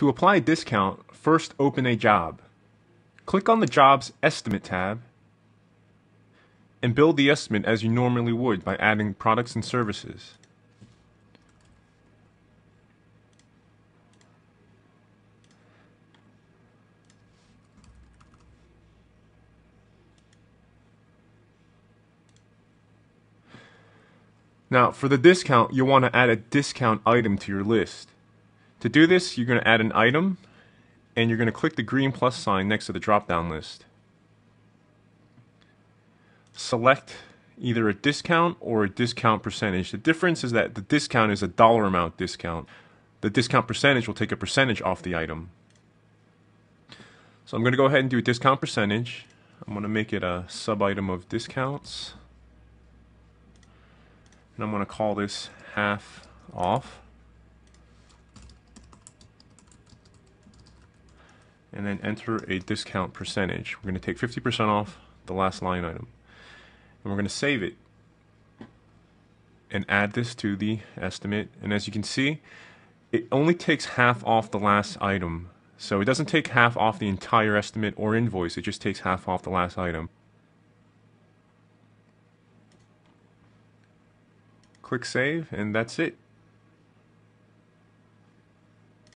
To apply a discount, first open a job. Click on the Job's Estimate tab and build the estimate as you normally would by adding products and services. Now, for the discount, you'll want to add a discount item to your list. To do this, you're going to add an item, and you're going to click the green plus sign next to the drop-down list. Select either a discount or a discount percentage. The difference is that the discount is a dollar amount discount. The discount percentage will take a percentage off the item. So I'm going to go ahead and do a discount percentage. I'm going to make it a sub-item of discounts and I'm going to call this half off. And then enter a discount percentage. We're going to take 50% off the last line item. And we're going to save it and add this to the estimate. And as you can see, it only takes half off the last item. So it doesn't take half off the entire estimate or invoice, it just takes half off the last item. click save and that's it